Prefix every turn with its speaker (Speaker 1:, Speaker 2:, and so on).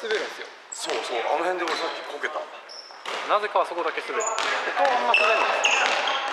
Speaker 1: 滑る
Speaker 2: ん
Speaker 1: ですよ。
Speaker 2: そうそうあの辺で俺さっきこけた。
Speaker 1: なぜかあそこだけ滑る。他はあんま滑らな
Speaker 2: い。